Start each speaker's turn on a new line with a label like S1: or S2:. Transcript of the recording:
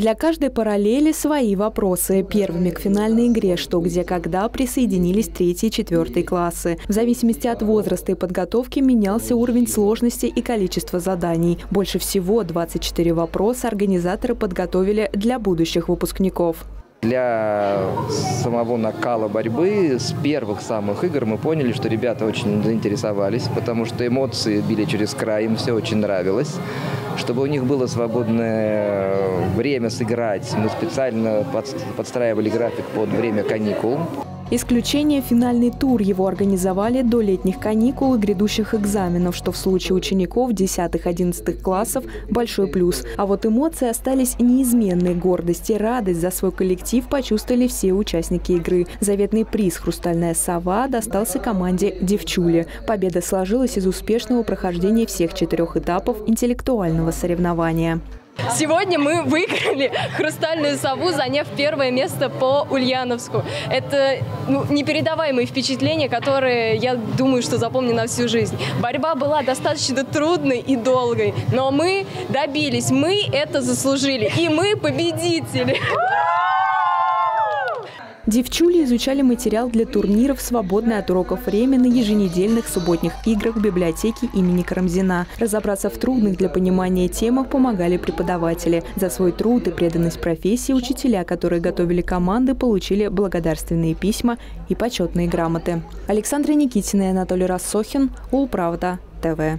S1: Для каждой параллели свои вопросы. Первыми к финальной игре «Что, где, когда» присоединились третий и четвертый классы. В зависимости от возраста и подготовки менялся уровень сложности и количество заданий. Больше всего 24 вопроса организаторы подготовили для будущих выпускников.
S2: Для самого накала борьбы с первых самых игр мы поняли, что ребята очень заинтересовались, потому что эмоции били через край, им все очень нравилось. Чтобы у них было свободное время сыграть, мы специально подстраивали график под время каникул.
S1: Исключение – финальный тур. Его организовали до летних каникул и грядущих экзаменов, что в случае учеников 10-11 классов – большой плюс. А вот эмоции остались неизменной. Гордость и радость за свой коллектив почувствовали все участники игры. Заветный приз «Хрустальная сова» достался команде «Девчули». Победа сложилась из успешного прохождения всех четырех этапов интеллектуального соревнования.
S3: Сегодня мы выиграли «Хрустальную сову», заняв первое место по Ульяновску. Это ну, непередаваемые впечатления, которые, я думаю, что запомню на всю жизнь. Борьба была достаточно трудной и долгой, но мы добились, мы это заслужили, и мы победители.
S1: Девчули изучали материал для турниров свободное от уроков время на еженедельных субботних играх в библиотеке имени Карамзина. Разобраться в трудных для понимания темах помогали преподаватели. За свой труд и преданность профессии учителя, которые готовили команды, получили благодарственные письма и почетные грамоты. Александра Никитина и Анатолий Рассохин, Улправда, ТВ.